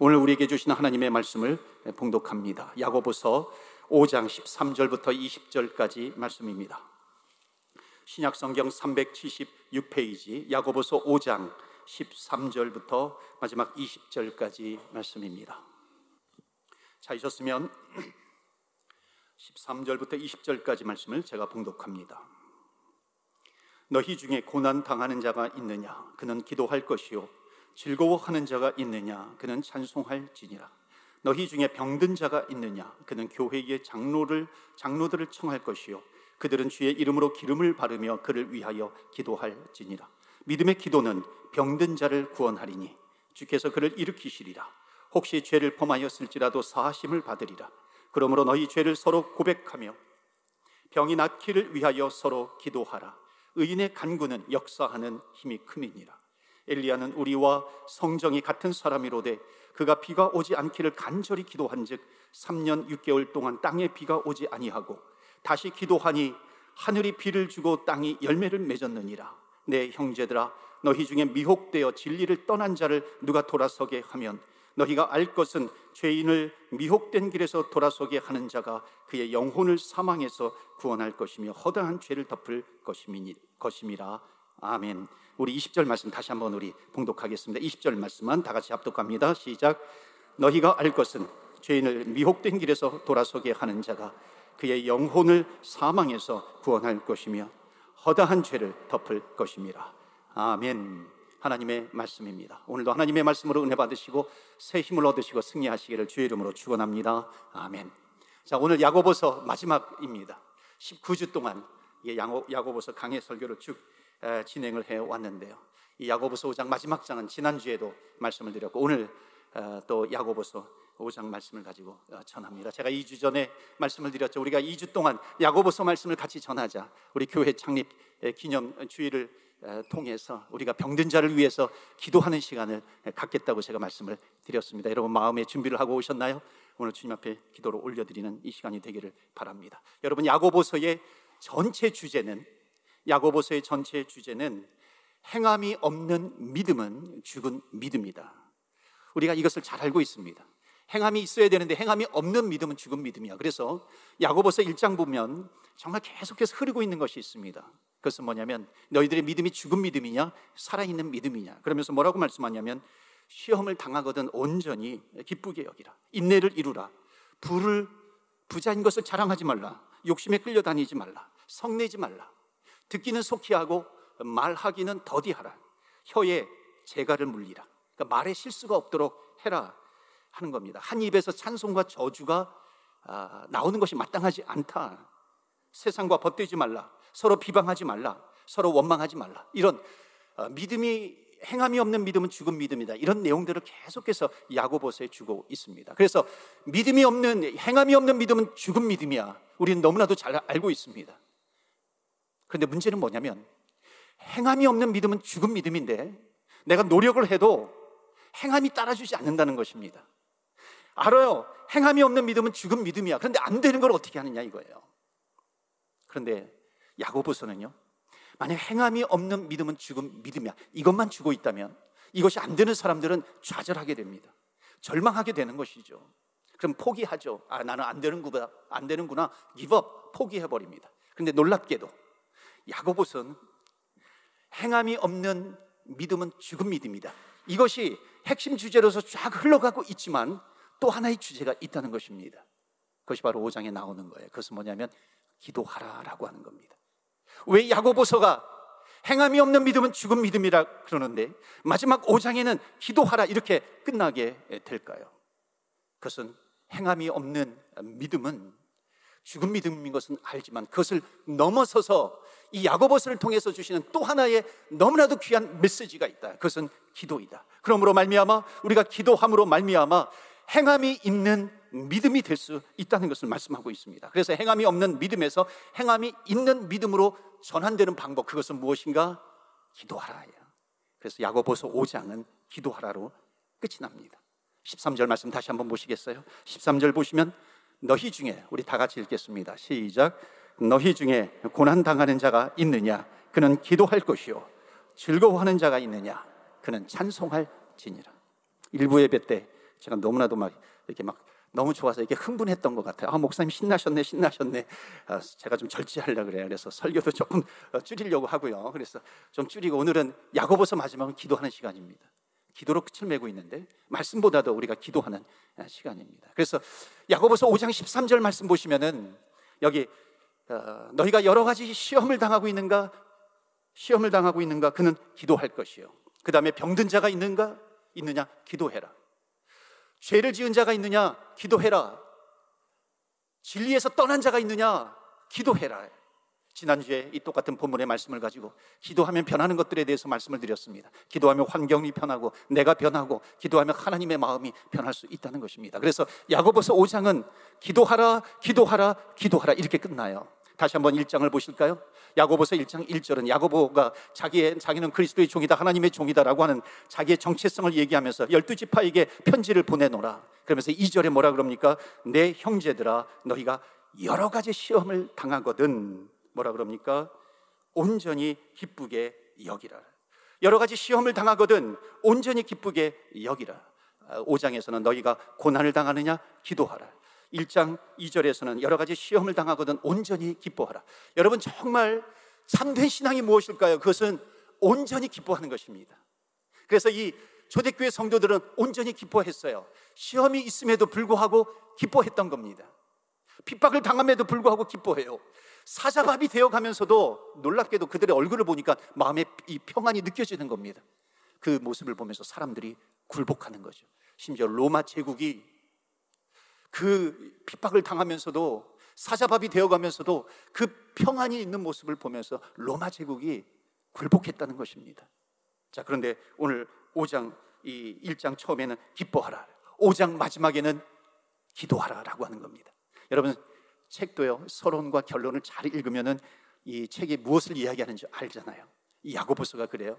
오늘 우리에게 주신 하나님의 말씀을 봉독합니다. 야고보서 5장 13절부터 20절까지 말씀입니다. 신약 성경 376페이지 야고보서 5장 13절부터 마지막 20절까지 말씀입니다. 찾으셨으면 13절부터 20절까지 말씀을 제가 봉독합니다. 너희 중에 고난 당하는 자가 있느냐? 그는 기도할 것이요. 즐거워하는 자가 있느냐? 그는 찬송할지니라. 너희 중에 병든 자가 있느냐? 그는 교회의 장로를 장로들을 청할 것이요. 그들은 주의 이름으로 기름을 바르며 그를 위하여 기도할지니라. 믿음의 기도는 병든 자를 구원하리니 주께서 그를 일으키시리라. 혹시 죄를 범하였을지라도 사하심을 받으리라. 그러므로 너희 죄를 서로 고백하며 병이 낫기를 위하여 서로 기도하라. 의인의 간구는 역사하는 힘이 큼이니라. 엘리야는 우리와 성정이 같은 사람이로되 그가 비가 오지 않기를 간절히 기도한즉 3년 6개월 동안 땅에 비가 오지 아니하고 다시 기도하니 하늘이 비를 주고 땅이 열매를 맺었느니라. 내 형제들아 너희 중에 미혹되어 진리를 떠난 자를 누가 돌아서게 하면 너희가 알 것은 죄인을 미혹된 길에서 돌아서게 하는 자가 그의 영혼을 사망해서 구원할 것이며 허다한 죄를 덮을 것임이라. 아멘. 우리 20절 말씀 다시 한번 우리 봉독하겠습니다. 20절 말씀만 다 같이 합독합니다. 시작. 너희가 알 것은 죄인을 미혹된 길에서 돌아서게 하는 자가 그의 영혼을 사망해서 구원할 것이며 허다한 죄를 덮을 것임이라. 아멘. 하나님의 말씀입니다. 오늘도 하나님의 말씀으로 은혜 받으시고 새 힘을 얻으시고 승리하시기를 주의 이름으로 축원합니다. 아멘. 자, 오늘 야고보서 마지막입니다. 19주 동안 야고보서 강해 설교를 쭉 진행을 해 왔는데요. 이 야고보서 5장 마지막 장은 지난주에도 말씀을 드렸고 오늘 또 야고보서 5장 말씀을 가지고 어, 전합니다. 제가 2주 전에 말씀을 드렸죠. 우리가 2주 동안 야고보서 말씀을 같이 전하자. 우리 교회 창립 기념 주의를 통해서 우리가 병든 자를 위해서 기도하는 시간을 갖겠다고 제가 말씀을 드렸습니다. 여러분 마음의 준비를 하고 오셨나요? 오늘 주님 앞에 기도로 올려드리는 이 시간이 되기를 바랍니다. 여러분 야고보서의 전체 주제는 야고보서의 전체 주제는 행함이 없는 믿음은 죽은 믿음이다. 우리가 이것을 잘 알고 있습니다. 행함이 있어야 되는데 행함이 없는 믿음은 죽은 믿음이야. 그래서 야고보서 1장 보면 정말 계속해서 흐르고 있는 것이 있습니다. 그것은 뭐냐면 너희들의 믿음이 죽은 믿음이냐 살아있는 믿음이냐 그러면서 뭐라고 말씀하냐면 시험을 당하거든 온전히 기쁘게 여기라 인내를 이루라 부를 부자인 것을 자랑하지 말라 욕심에 끌려다니지 말라 성내지 말라 듣기는 속히 하고 말하기는 더디하라 혀에 재갈을 물리라 그러니까 말에 실수가 없도록 해라 하는 겁니다 한 입에서 찬송과 저주가 아, 나오는 것이 마땅하지 않다 세상과 벗되지 말라 서로 비방하지 말라. 서로 원망하지 말라. 이런 어, 믿음이 행함이 없는 믿음은 죽은 믿음이다. 이런 내용들을 계속해서 야고보서에 주고 있습니다. 그래서 믿음이 없는 행함이 없는 믿음은 죽은 믿음이야. 우리는 너무나도 잘 알고 있습니다. 그런데 문제는 뭐냐면 행함이 없는 믿음은 죽은 믿음인데 내가 노력을 해도 행함이 따라주지 않는다는 것입니다. 알아요. 행함이 없는 믿음은 죽은 믿음이야. 그런데 안 되는 걸 어떻게 하느냐 이거예요. 그런데 야고보서는요. 만약 행함이 없는 믿음은 죽음 믿음이야. 이것만 주고 있다면 이것이 안 되는 사람들은 좌절하게 됩니다. 절망하게 되는 것이죠. 그럼 포기하죠. 아, 나는 안 되는구나. 안 되는구나. 기업 포기해 버립니다. 그런데 놀랍게도 야고보서는 행함이 없는 믿음은 죽은 믿음이다. 이것이 핵심 주제로서 쫙 흘러가고 있지만 또 하나의 주제가 있다는 것입니다. 그것이 바로 5장에 나오는 거예요. 그것은 뭐냐면 기도하라라고 하는 겁니다. 왜 야고보서가 행함이 없는 믿음은 죽은 믿음이라 그러는데 마지막 5장에는 기도하라 이렇게 끝나게 될까요? 그것은 행함이 없는 믿음은 죽은 믿음인 것은 알지만 그것을 넘어서서 이 야고보서를 통해서 주시는 또 하나의 너무나도 귀한 메시지가 있다. 그것은 기도이다. 그러므로 말미암아 우리가 기도함으로 말미암아 행함이 있는 믿음이 될 수 있다는 것을 말씀하고 있습니다. 그래서 행함이 없는 믿음에서 행함이 있는 믿음으로 전환되는 방법 그것은 무엇인가? 기도하라예요. 그래서 야고보서 5장은 기도하라로 끝이 납니다. 13절 말씀 다시 한번 보시겠어요? 13절 보시면 너희 중에 우리 다 같이 읽겠습니다. 시작. 너희 중에 고난 당하는 자가 있느냐? 그는 기도할 것이요. 즐거워하는 자가 있느냐? 그는 찬송할 지니라. 일부 예배 때 제가 너무나도 막 이렇게 막 너무 좋아서 이렇게 흥분했던 것 같아요. 아, 목사님 신나셨네, 신나셨네. 아, 제가 좀 절제하려 그래요. 그래서 설교도 조금 어, 줄이려고 하고요. 그래서 좀 줄이고 오늘은 야고보서 마지막은 기도하는 시간입니다. 기도로 끝을 맺고 있는데 말씀보다도 우리가 기도하는 아, 시간입니다. 그래서 야고보서 5장 13절 말씀 보시면은 여기 어, 너희가 여러 가지 시험을 당하고 있는가? 시험을 당하고 있는가? 그는 기도할 것이요. 그 다음에 병든 자가 있는가? 있느냐? 기도해라. 죄를 지은 자가 있느냐? 기도해라. 진리에서 떠난 자가 있느냐? 기도해라. 지난주에 이 똑같은 본문의 말씀을 가지고 기도하면 변하는 것들에 대해서 말씀을 드렸습니다. 기도하면 환경이 변하고 내가 변하고 기도하면 하나님의 마음이 변할 수 있다는 것입니다. 그래서 야고보서 5장은 기도하라, 기도하라, 기도하라 이렇게 끝나요. 다시 한번 1장을 보실까요? 야고보서 1장 1절은 야고보가 자기의 자기는 그리스도의 종이다 하나님의 종이다라고 하는 자기의 정체성을 얘기하면서 열두 지파에게 편지를 보내노라. 그러면서 2절에 뭐라 그럽니까? 내 형제들아 너희가 여러 가지 시험을 당하거든 뭐라 그럽니까? 온전히 기쁘게 여기라. 여러 가지 시험을 당하거든 온전히 기쁘게 여기라. 5장에서는 아, 너희가 고난을 당하느냐 기도하라. 1장 2절에서는 여러 가지 시험을 당하거든 온전히 기뻐하라. 여러분 정말 참된 신앙이 무엇일까요? 그것은 온전히 기뻐하는 것입니다. 그래서 이 초대교회 성도들은 온전히 기뻐했어요. 시험이 있음에도 불구하고 기뻐했던 겁니다. 핍박을 당함에도 불구하고 기뻐해요. 사자밥이 되어 가면서도 놀랍게도 그들의 얼굴을 보니까 마음에 이 평안이 느껴지는 겁니다. 그 모습을 보면서 사람들이 굴복하는 거죠. 심지어 로마 제국이 그 핍박을 당하면서도 사자밥이 되어 가면서도 그 평안이 있는 모습을 보면서 로마 제국이 굴복했다는 것입니다. 자, 그런데 오늘 5장 이 1장 처음에는 기뻐하라. 5장 마지막에는 기도하라라고 하는 겁니다. 여러분 책도요 서론과 결론을 잘 읽으면은 이 책이 무엇을 이야기하는지 알잖아요. 이 야고보서가 그래요.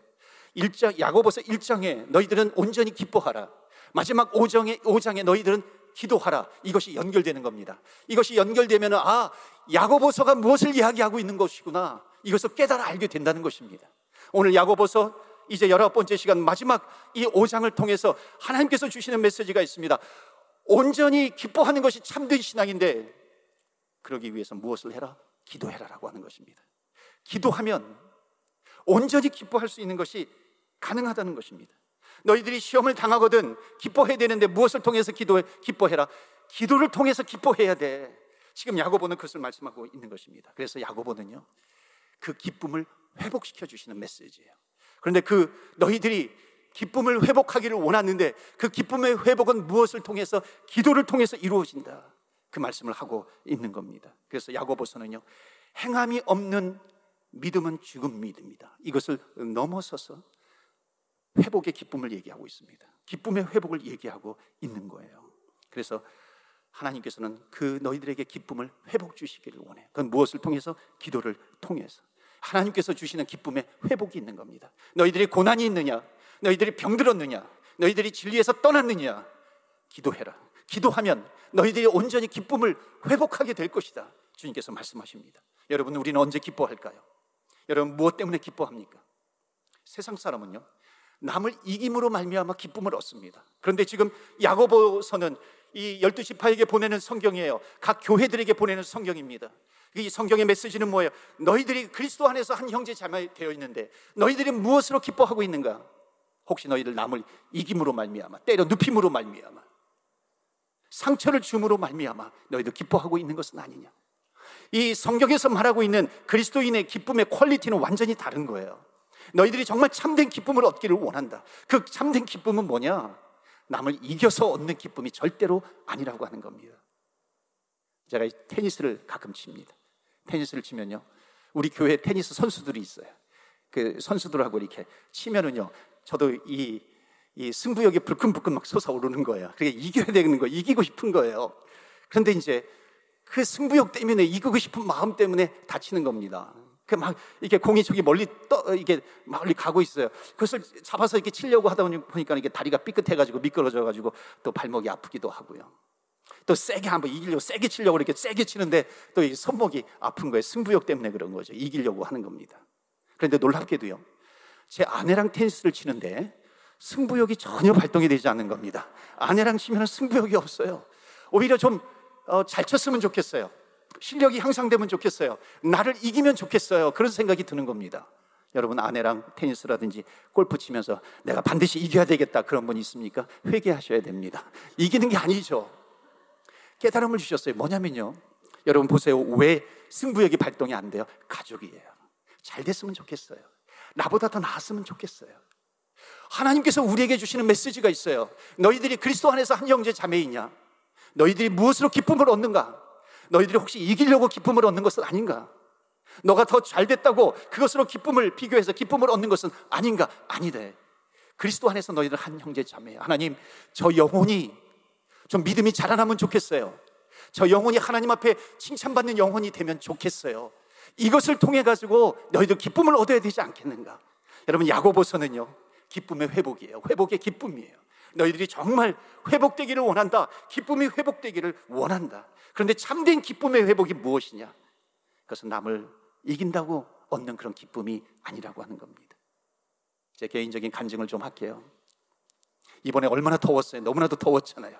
1장 야고보서 1장에 너희들은 온전히 기뻐하라. 마지막 5장에 5장에 너희들은 기도하라. 이것이 연결되는 겁니다. 이것이 연결되면은 아, 야고보서가 무엇을 이야기하고 있는 것이구나. 이것을 깨달아 알게 된다는 것입니다. 오늘 야고보서 이제 열아홉 번째 시간 마지막 이 5장을 통해서 하나님께서 주시는 메시지가 있습니다. 온전히 기뻐하는 것이 참된 신앙인데 그러기 위해서 무엇을 해라? 기도해라라고 하는 것입니다. 기도하면 온전히 기뻐할 수 있는 것이 가능하다는 것입니다. 너희들이 시험을 당하거든 기뻐해야 되는데 무엇을 통해서 기도해 기뻐해라. 기도를 통해서 기뻐해야 돼. 지금 야고보는 그것을 말씀하고 있는 것입니다. 그래서 야고보는요. 그 기쁨을 회복시켜 주시는 메시지예요. 그런데 그 너희들이 기쁨을 회복하기를 원하는데 그 기쁨의 회복은 무엇을 통해서 기도를 통해서 이루어진다. 그 말씀을 하고 있는 겁니다. 그래서 야고보서는요. 행함이 없는 믿음은 죽은 믿음이다. 이것을 넘어서서 회복의 기쁨을 얘기하고 있습니다. 기쁨의 회복을 얘기하고 있는 거예요. 그래서 하나님께서는 그 너희들에게 기쁨을 회복 주시기를 원해요. 그건 무엇을 통해서? 기도를 통해서. 하나님께서 주시는 기쁨의 회복이 있는 겁니다. 너희들이 고난이 있느냐? 너희들이 병들었느냐? 너희들이 진리에서 떠났느냐? 기도해라. 기도하면 너희들이 온전히 기쁨을 회복하게 될 것이다. 주님께서 말씀하십니다. 여러분, 우리는 언제 기뻐할까요? 여러분, 무엇 때문에 기뻐합니까? 세상 사람은요, 남을 이김으로 말미암아 기쁨을 얻습니다. 그런데 지금 야고보서는 이 열두 지파에게 보내는 성경이에요. 각 교회들에게 보내는 성경입니다. 이 성경의 메시지는 뭐예요? 너희들이 그리스도 안에서 한 형제 자매 되어 있는데 너희들이 무엇으로 기뻐하고 있는가? 혹시 너희들 남을 이김으로 말미암아 때려 눕힘으로 말미암아 상처를 줌으로 말미암아 너희도 기뻐하고 있는 것은 아니냐? 이 성경에서 말하고 있는 그리스도인의 기쁨의 퀄리티는 완전히 다른 거예요. 너희들이 정말 참된 기쁨을 얻기를 원한다. 그 참된 기쁨은 뭐냐? 남을 이겨서 얻는 기쁨이 절대로 아니라고 하는 겁니다. 제가 테니스를 가끔 칩니다. 테니스를 치면요. 우리 교회 테니스 선수들이 있어요. 그 선수들하고 이렇게 치면은요. 저도 이, 이 승부욕이 불끈불끈 막 솟아오르는 거예요. 그게 이겨야 되는 거예요. 이기고 싶은 거예요. 그런데 이제 그 승부욕 때문에 이기고 싶은 마음 때문에 다치는 겁니다. 그 막 이렇게 공이 저기 멀리 떠 이게 멀리 가고 있어요. 그것을 잡아서 이렇게 치려고 하다 보니까 이게 다리가 삐끗해가지고 미끄러져가지고 또 발목이 아프기도 하고요. 또 세게 한번 이기려고 세게 치려고 이렇게 세게 치는데 또 이 손목이 아픈 거예요. 승부욕 때문에 그런 거죠. 이기려고 하는 겁니다. 그런데 놀랍게도요. 제 아내랑 테니스를 치는데 승부욕이 전혀 발동이 되지 않는 겁니다. 아내랑 치면 승부욕이 없어요. 오히려 좀잘 어, 쳤으면 좋겠어요. 실력이 향상되면 좋겠어요. 나를 이기면 좋겠어요. 그런 생각이 드는 겁니다. 여러분 아내랑 테니스라든지 골프 치면서 내가 반드시 이겨야 되겠다 그런 분 있습니까? 회개하셔야 됩니다. 이기는 게 아니죠. 깨달음을 주셨어요. 뭐냐면요. 여러분 보세요. 왜 승부욕이 발동이 안 돼요? 가족이에요. 잘 됐으면 좋겠어요. 나보다 더 나았으면 좋겠어요. 하나님께서 우리에게 주시는 메시지가 있어요. 너희들이 그리스도 안에서 한 형제 자매이냐? 너희들이 무엇으로 기쁨을 얻는가? 너희들이 혹시 이기려고 기쁨을 얻는 것은 아닌가? 너가 더 잘 됐다고 그것으로 기쁨을 비교해서 기쁨을 얻는 것은 아닌가? 아니래. 그리스도 안에서 너희들 한 형제 자매야. 하나님, 저 영혼이 좀 믿음이 자라나면 좋겠어요. 저 영혼이 하나님 앞에 칭찬받는 영혼이 되면 좋겠어요. 이것을 통해 가지고 너희들 기쁨을 얻어야 되지 않겠는가? 여러분 야고보서는요. 기쁨의 회복이에요. 회복의 기쁨이에요. 너희들이 정말 회복되기를 원한다. 기쁨이 회복되기를 원한다. 그런데 참된 기쁨의 회복이 무엇이냐? 그것은 남을 이긴다고 얻는 그런 기쁨이 아니라고 하는 겁니다. 제 개인적인 간증을 좀 할게요. 이번에 얼마나 더웠어요. 너무나도 더웠잖아요.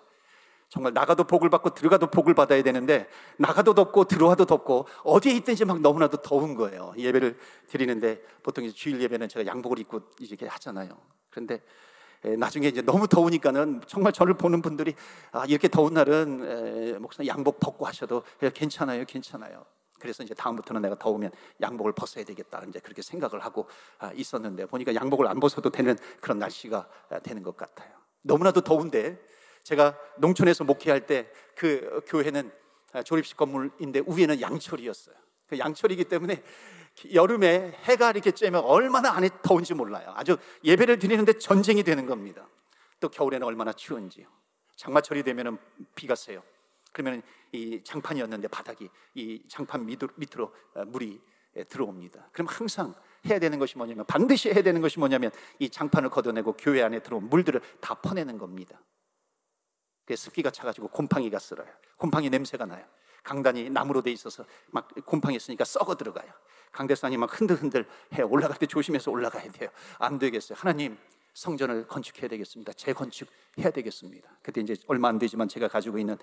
정말 나가도 복을 받고 들어가도 복을 받아야 되는데 나가도 덥고 들어와도 덥고 어디에 있든지 막 너무나도 더운 거예요. 예배를 드리는데 보통 주일 예배는 제가 양복을 입고 이렇게 하잖아요. 그런데 나중에 이제 너무 더우니까는 정말 저를 보는 분들이 아, 이렇게 더운 날은 목사 양복 벗고 하셔도 괜찮아요, 괜찮아요. 그래서 이제 다음부터는 내가 더우면 양복을 벗어야 되겠다 이제 그렇게 생각을 하고 아, 있었는데 보니까 양복을 안 벗어도 되는 그런 날씨가 아, 되는 것 같아요. 너무나도 더운데 제가 농촌에서 목회할 때 그 교회는 아, 조립식 건물인데 위에는 양철이었어요. 그 양철이기 때문에 여름에 해가 이렇게 쬐면 얼마나 안에 더운지 몰라요. 아주 예배를 드리는데 전쟁이 되는 겁니다. 또 겨울에는 얼마나 추운지요. 장마철이 되면 비가 세요. 그러면 이 장판이었는데 바닥이 이 장판 밑으로 어, 물이 들어옵니다. 그럼 항상 해야 되는 것이 뭐냐면 반드시 해야 되는 것이 뭐냐면 이 장판을 걷어내고 교회 안에 들어온 물들을 다 퍼내는 겁니다. 그 습기가 차가지고 곰팡이가 쓸어요. 곰팡이 냄새가 나요. 강단이 나무로 돼 있어서 막 곰팡이 있으니까 썩어 들어가요. 강대산이 막 흔들흔들 해 올라갈 때 조심해서 올라가야 돼요. 안 되겠어요. 하나님 성전을 건축해야 되겠습니다. 재건축해야 되겠습니다. 그때 이제 얼마 안 되지만 제가 가지고 있는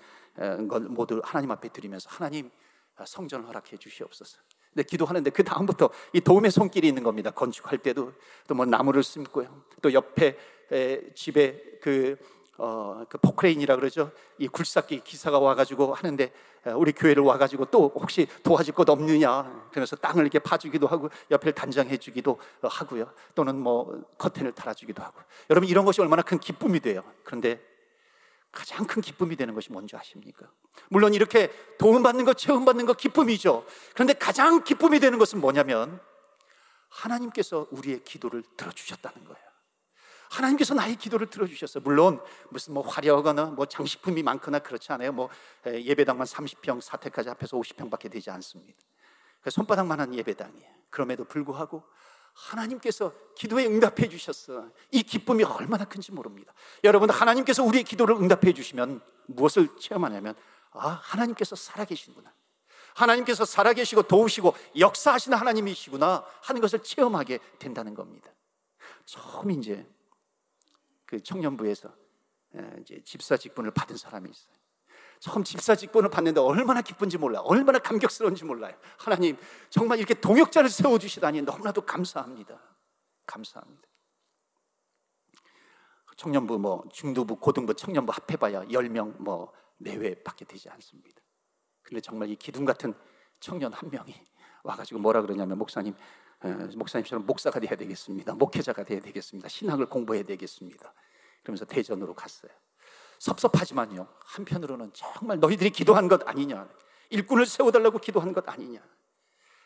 걸 모두 하나님 앞에 드리면서 하나님 성전을 허락해 주시옵소서. 근데 기도하는데 그 다음부터 이 도움의 손길이 있는 겁니다. 건축할 때도 또 뭐 나무를 심고요. 또 옆에 집에 그 어, 그 포크레인이라 그러죠. 이 굴삭기 기사가 와가지고 하는데 우리 교회를 와가지고 또 혹시 도와줄 것 없느냐. 그래서 땅을 이렇게 파주기도 하고 옆을 단장해주기도 하고요. 또는 뭐 커튼을 달아주기도 하고. 여러분 이런 것이 얼마나 큰 기쁨이 돼요. 그런데 가장 큰 기쁨이 되는 것이 뭔지 아십니까? 물론 이렇게 도움받는 것, 체험받는 것 기쁨이죠. 그런데 가장 기쁨이 되는 것은 뭐냐면 하나님께서 우리의 기도를 들어주셨다는 거예요. 하나님께서 나의 기도를 들어주셨어요. 물론 무슨 뭐 화려하거나 뭐 장식품이 많거나 그렇지 않아요. 뭐 예배당만 30평, 사택까지 합해서 50평밖에 되지 않습니다. 손바닥만한 예배당이에요. 그럼에도 불구하고 하나님께서 기도에 응답해 주셨어. 이 기쁨이 얼마나 큰지 모릅니다. 여러분, 하나님께서 우리의 기도를 응답해 주시면 무엇을 체험하냐면, 아, 하나님께서 살아계시구나. 하나님께서 살아계시고 도우시고 역사하시는 하나님이시구나 하는 것을 체험하게 된다는 겁니다. 처음 이제 그 청년부에서 이제 집사 직분을 받은 사람이 있어요. 처음 집사 직분을 받는데 얼마나 기쁜지 몰라요. 얼마나 감격스러운지 몰라요. 하나님, 정말 이렇게 동역자를 세워주시다니 너무나도 감사합니다. 감사합니다. 청년부, 뭐, 중도부, 고등부, 청년부 합해봐야 10명 뭐, 내외밖에 되지 않습니다. 근데 정말 이 기둥 같은 청년 한 명이 와가지고 뭐라 그러냐면, 목사님, 목사님처럼 목사가 돼야 되겠습니다. 목회자가 돼야 되겠습니다. 신학을 공부해야 되겠습니다. 그러면서 대전으로 갔어요. 섭섭하지만요. 한편으로는 정말 너희들이 기도한 것 아니냐. 일꾼을 세워달라고 기도한 것 아니냐.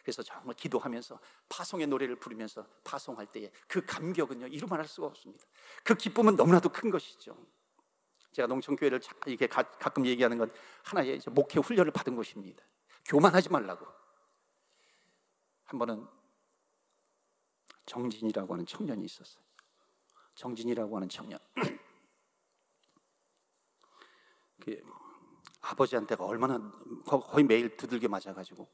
그래서 정말 기도하면서 파송의 노래를 부르면서 파송할 때에 그 감격은요 이루 말할 수가 없습니다. 그 기쁨은 너무나도 큰 것이죠. 제가 농촌교회를 이게 가 끔 얘기하는 건 하나의 목회 훈련을 받은 곳입니다. 교만하지 말라고. 한 번은 정진이라고 하는 청년이 있었어요. 정진이라고 하는 청년. 그 아버지한테가 얼마나 거의 매일 두들겨 맞아가지고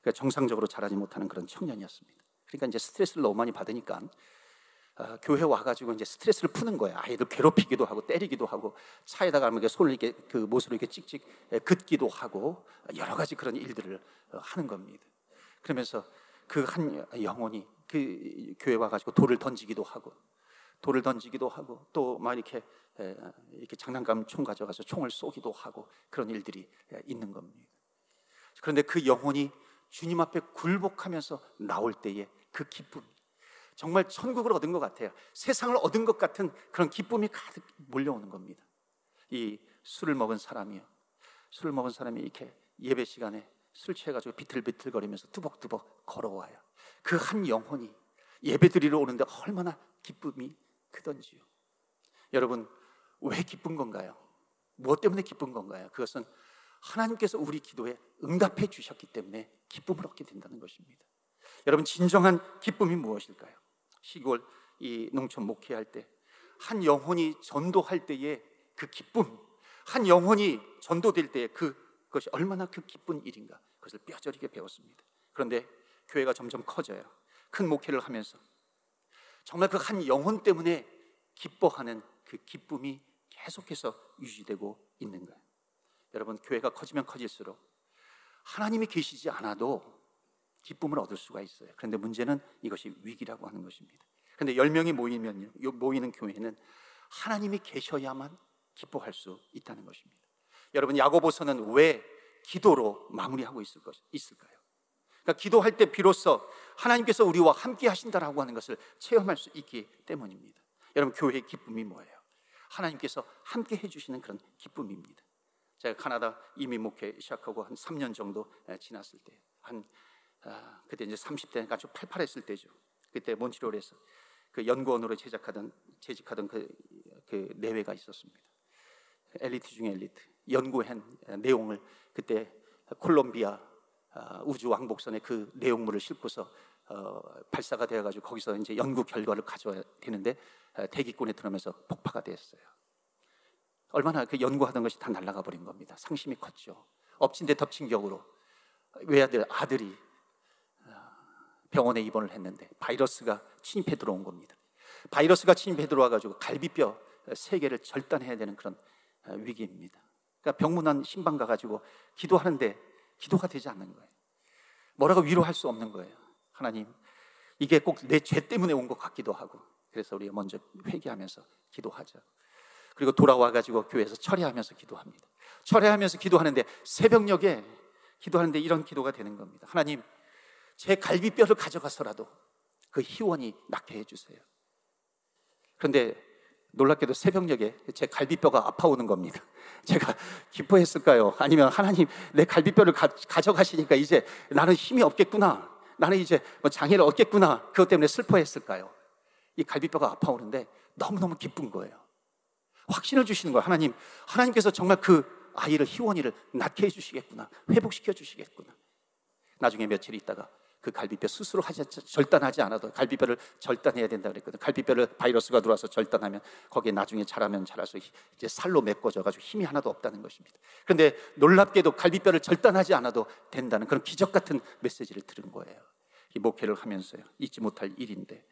그러니까 정상적으로 자라지 못하는 그런 청년이었습니다. 그러니까 이제 스트레스를 너무 많이 받으니까 어, 교회 와가지고 이제 스트레스를 푸는 거야. 아이들 괴롭히기도 하고 때리기도 하고 차에다가 이렇게 손을 이렇게 그 못으로 이렇게 찍찍 긋기도 하고 여러 가지 그런 일들을 어, 하는 겁니다. 그러면서 그 한 영혼이 그 교회 와가지고 돌을 던지기도 하고 돌을 던지기도 하고 또 막 이렇게 이렇게 장난감 총 가져가서 총을 쏘기도 하고 그런 일들이 있는 겁니다. 그런데 그 영혼이 주님 앞에 굴복하면서 나올 때에 그 기쁨, 정말 천국을 얻은 것 같아요. 세상을 얻은 것 같은 그런 기쁨이 가득 몰려오는 겁니다. 이 술을 먹은 사람이요. 술을 먹은 사람이 이렇게 예배 시간에 술 취해가지고 비틀비틀거리면서 뚜벅뚜벅 걸어와요. 그 한 영혼이 예배 드리러 오는데 얼마나 기쁨이 크던지요. 여러분, 왜 기쁜 건가요? 무엇 때문에 기쁜 건가요? 그것은 하나님께서 우리 기도에 응답해 주셨기 때문에 기쁨을 얻게 된다는 것입니다. 여러분, 진정한 기쁨이 무엇일까요? 시골 이 농촌 목회할 때 한 영혼이 전도할 때의 그 기쁨, 한 영혼이 전도될 때의 그 그것이 얼마나 그 기쁜 일인가 그것을 뼈저리게 배웠습니다. 그런데 교회가 점점 커져요. 큰 목회를 하면서 정말 그 한 영혼 때문에 기뻐하는 그 기쁨이 계속해서 유지되고 있는 거예요. 여러분 교회가 커지면 커질수록 하나님이 계시지 않아도 기쁨을 얻을 수가 있어요. 그런데 문제는 이것이 위기라고 하는 것입니다. 그런데 10명이 모이면 모이는 교회는 하나님이 계셔야만 기뻐할 수 있다는 것입니다. 여러분 야고보서는 왜 기도로 마무리하고 있을 것 있을까요? 그러니까 기도할 때 비로소 하나님께서 우리와 함께 하신다라고 하는 것을 체험할 수 있기 때문입니다. 여러분 교회의 기쁨이 뭐예요? 하나님께서 함께 해주시는 그런 기쁨입니다. 제가 카나다 이민 목회 시작하고 한 3년 정도 지났을 때, 한 아, 그때 이제 30대 아주 팔팔했을 때죠. 그때 몬트리올에서 그 연구원으로 제작하던 재직하던 그, 그 내외가 있었습니다. 엘리트 중에 엘리트 연구한 내용을 그때 콜롬비아 아, 우주 왕복선에 그 내용물을 싣고서 어, 발사가 되어가지고 거기서 이제 연구 결과를 가져야 되는데 아, 대기권에 들어오면서 폭파가 됐어요. 얼마나 그 연구하던 것이 다 날아가 버린 겁니다. 상심이 컸죠. 엎친 데 덮친 격으로 외아들 아들이 아, 병원에 입원을 했는데 바이러스가 침입해 들어온 겁니다. 바이러스가 침입해 들어와 가지고 갈비뼈 세 개를 절단해야 되는 그런 위기입니다. 그러니까 병문안 신방 가가지고 기도하는데 기도가 되지 않는 거예요. 뭐라고 위로할 수 없는 거예요. 하나님, 이게 꼭 내 죄 때문에 온 것 같기도 하고. 그래서 우리가 먼저 회개하면서 기도하자. 그리고 돌아와 가지고 교회에서 철회하면서 기도합니다. 철회하면서 기도하는데 새벽녘에 기도하는데 이런 기도가 되는 겁니다. 하나님, 제 갈비뼈를 가져가서라도 그 희원이 낫게 해주세요. 그런데 놀랍게도 새벽녘에 제 갈비뼈가 아파오는 겁니다. 제가 기뻐했을까요? 아니면 하나님 내 갈비뼈를 가, 져가시니까 이제 나는 힘이 없겠구나. 나는 이제 뭐 장애를 얻겠구나. 그것 때문에 슬퍼했을까요? 이 갈비뼈가 아파오는데 너무너무 기쁜 거예요. 확신을 주시는 거예요. 하나님, 하나님께서 정말 그 아이를 희원이를 낫게 해주시겠구나. 회복시켜 주시겠구나. 나중에 며칠 있다가 그 갈비뼈 스스로 하지, 절단하지 않아도 갈비뼈를 절단해야 된다 그랬거든. 갈비뼈를 바이러스가 들어와서 절단하면 거기에 나중에 자라면 자라서 이제 살로 메꿔져 가지고 힘이 하나도 없다는 것입니다. 그런데 놀랍게도 갈비뼈를 절단하지 않아도 된다는 그런 기적 같은 메시지를 들은 거예요. 이 목회를 하면서요. 잊지 못할 일인데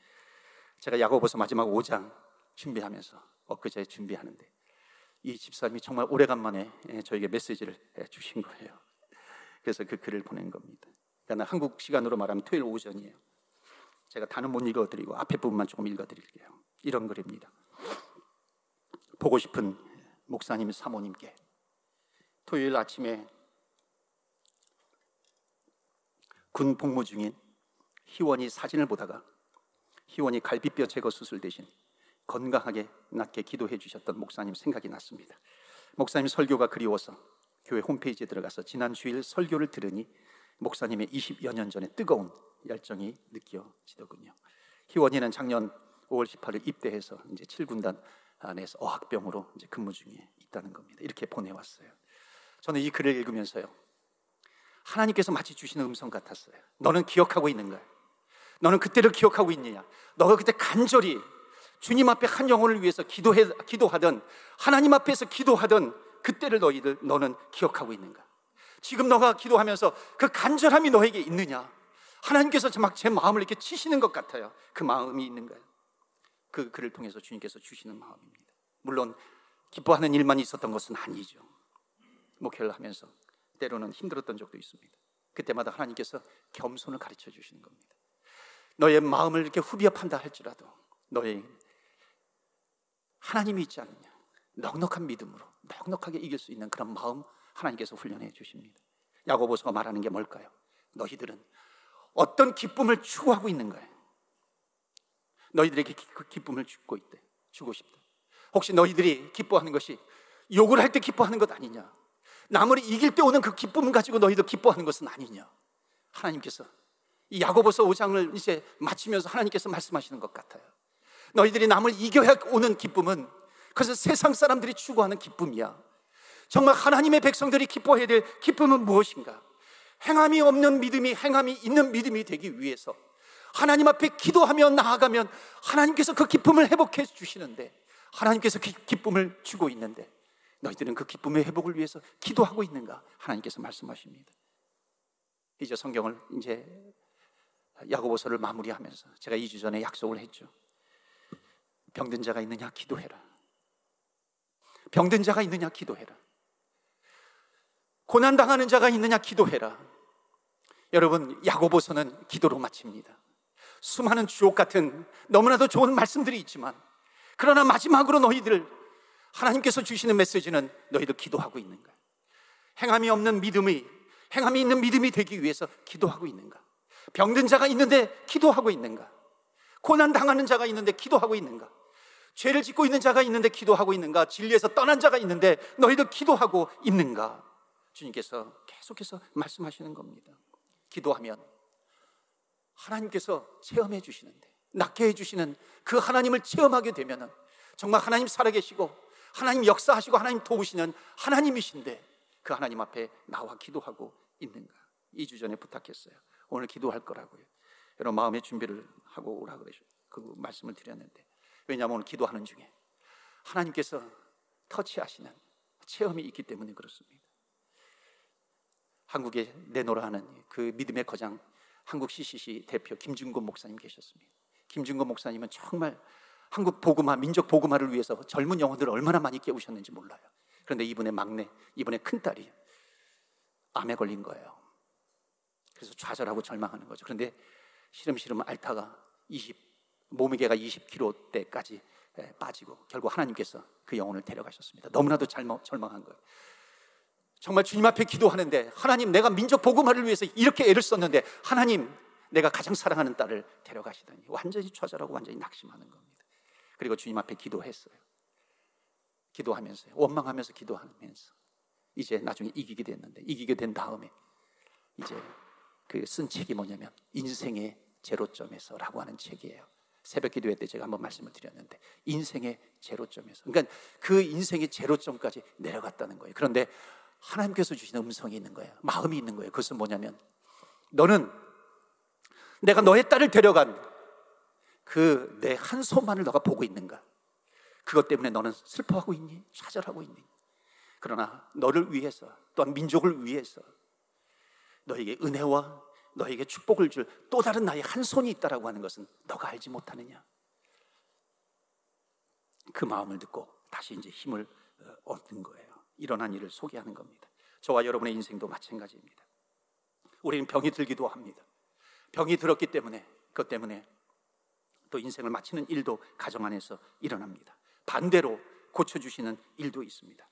제가 야고보서 마지막 5장 준비하면서 엊그제 준비하는데 이 집사님이 정말 오래간만에 저에게 메시지를 주신 거예요. 그래서 그 글을 보낸 겁니다. 그러니까 한국 시간으로 말하면 토요일 오전이에요. 제가 다는 못 읽어드리고 앞에 부분만 조금 읽어드릴게요. 이런 글입니다. 보고 싶은 목사님 사모님께 토요일 아침에 군 복무 중인 희원이 사진을 보다가 희원이 갈비뼈 제거 수술 대신 건강하게 낫게 기도해 주셨던 목사님 생각이 났습니다. 목사님 설교가 그리워서 교회 홈페이지에 들어가서 지난 주일 설교를 들으니 목사님의 20여 년 전에 뜨거운 열정이 느껴지더군요. 희원이는 작년 5월 18일 입대해서 이제 7군단 안에서 어학병으로 이제 근무 중에 있다는 겁니다. 이렇게 보내왔어요. 저는 이 글을 읽으면서요. 하나님께서 마치 주시는 음성 같았어요. 너는 기억하고 있는 거야. 너는 그때를 기억하고 있느냐? 너가 그때 간절히 주님 앞에 한 영혼을 위해서 기도해, 기도하던 하나님 앞에서 기도하던 그때를 너희들 너는 기억하고 있는가? 지금 너가 기도하면서 그 간절함이 너에게 있느냐? 하나님께서 막 제 마음을 이렇게 치시는 것 같아요. 그 마음이 있는 거예요. 그 글을 통해서 주님께서 주시는 마음입니다. 물론 기뻐하는 일만 있었던 것은 아니죠. 목회를 하면서 때로는 힘들었던 적도 있습니다. 그때마다 하나님께서 겸손을 가르쳐 주시는 겁니다. 너의 마음을 이렇게 후비어 판다 할지라도 너의 하나님이 있지 않느냐. 넉넉한 믿음으로 넉넉하게 이길 수 있는 그런 마음 하나님께서 훈련해 주십니다. 야고보서가 말하는 게 뭘까요? 너희들은 어떤 기쁨을 추구하고 있는 거예요. 너희들에게 그 기쁨을 주고 있대. 주고 싶다. 혹시 너희들이 기뻐하는 것이 욕을 할 때 기뻐하는 것 아니냐? 남을 이길 때 오는 그 기쁨을 가지고 너희도 기뻐하는 것은 아니냐? 하나님께서 이 야고보서 5장을 이제 마치면서 하나님께서 말씀하시는 것 같아요. 너희들이 남을 이겨야 오는 기쁨은 그것은 세상 사람들이 추구하는 기쁨이야. 정말 하나님의 백성들이 기뻐해야 될 기쁨은 무엇인가? 행함이 없는 믿음이 행함이 있는 믿음이 되기 위해서 하나님 앞에 기도하며 나아가면 하나님께서 그 기쁨을 회복해 주시는데 하나님께서 그 기쁨을 주고 있는데 너희들은 그 기쁨의 회복을 위해서 기도하고 있는가? 하나님께서 말씀하십니다. 이제 성경을 이제 야고보서를 마무리하면서 제가 2주 전에 약속을 했죠. 병든 자가 있느냐 기도해라. 병든 자가 있느냐 기도해라. 고난 당하는 자가 있느냐 기도해라. 여러분 야고보서는 기도로 마칩니다. 수많은 주옥 같은 너무나도 좋은 말씀들이 있지만 그러나 마지막으로 너희들 하나님께서 주시는 메시지는 너희들 기도하고 있는가? 행함이 없는 믿음이 행함이 있는 믿음이 되기 위해서 기도하고 있는가? 병든 자가 있는데 기도하고 있는가? 고난 당하는 자가 있는데 기도하고 있는가? 죄를 짓고 있는 자가 있는데 기도하고 있는가? 진리에서 떠난 자가 있는데 너희들 기도하고 있는가? 주님께서 계속해서 말씀하시는 겁니다. 기도하면 하나님께서 체험해 주시는데 낫게 해 주시는 그 하나님을 체험하게 되면은 정말 하나님 살아계시고 하나님 역사하시고 하나님 도우시는 하나님이신데 그 하나님 앞에 나와 기도하고 있는가? 2주 전에 부탁했어요. 오늘 기도할 거라고요. 여러분 마음의 준비를 하고 오라 그러죠. 그 말씀을 드렸는데 왜냐하면 오늘 기도하는 중에 하나님께서 터치하시는 체험이 있기 때문에 그렇습니다. 한국에 내노라 하는 그 믿음의 거장 한국 CCC 대표 김준곤 목사님 계셨습니다. 김준곤 목사님은 정말 한국 복음화, 민족 복음화를 위해서 젊은 영혼들을 얼마나 많이 깨우셨는지 몰라요. 그런데 이분의 막내, 이분의 큰딸이 암에 걸린 거예요. 그래서 좌절하고 절망하는 거죠. 그런데 시름시름 앓다가 20, 몸무게가 20kg대까지 빠지고 결국 하나님께서 그 영혼을 데려가셨습니다. 너무나도 절망한 거예요. 정말 주님 앞에 기도하는데 하나님 내가 민족 복음화를 위해서 이렇게 애를 썼는데 하나님 내가 가장 사랑하는 딸을 데려가시다니 완전히 좌절하고 완전히 낙심하는 겁니다. 그리고 주님 앞에 기도했어요. 기도하면서요. 원망하면서 기도하면서 이제 나중에 이기게 됐는데 이기게 된 다음에 이제 그 쓴 책이 뭐냐면 인생의 제로점에서라고 하는 책이에요. 새벽 기도회 때 제가 한번 말씀을 드렸는데 인생의 제로점에서 그러니까 그 인생의 제로점까지 내려갔다는 거예요. 그런데 하나님께서 주시는 음성이 있는 거예요. 마음이 있는 거예요. 그것은 뭐냐면 너는 내가 너의 딸을 데려간 그 내 한 손만을 너가 보고 있는가? 그것 때문에 너는 슬퍼하고 있니? 좌절하고 있니? 그러나 너를 위해서 또한 민족을 위해서 너에게 은혜와 너에게 축복을 줄 또 다른 나의 한 손이 있다라고 하는 것은 너가 알지 못하느냐? 그 마음을 듣고 다시 이제 힘을 어, 얻는 거예요. 일어난 일을 소개하는 겁니다. 저와 여러분의 인생도 마찬가지입니다. 우리는 병이 들기도 합니다. 병이 들었기 때문에 그것 때문에 또 인생을 마치는 일도 가정 안에서 일어납니다. 반대로 고쳐주시는 일도 있습니다.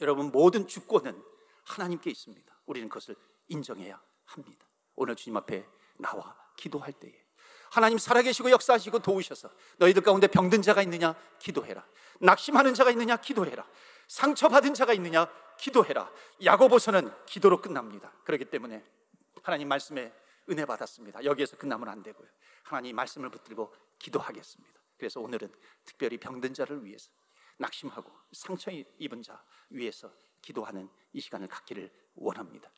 여러분 모든 주권은 하나님께 있습니다. 우리는 그것을 인정해야 합니다. 오늘 주님 앞에 나와 기도할 때에 하나님 살아계시고 역사하시고 도우셔서 너희들 가운데 병든 자가 있느냐 기도해라. 낙심하는 자가 있느냐 기도해라. 상처받은 자가 있느냐 기도해라. 야고보서는 기도로 끝납니다. 그렇기 때문에 하나님 말씀에 은혜 받았습니다. 여기에서 끝나면 안 되고요. 하나님 말씀을 붙들고 기도하겠습니다. 그래서 오늘은 특별히 병든 자를 위해서 낙심하고 상처 입은 자 위해서 기도하는 이 시간을 갖기를 원합니다.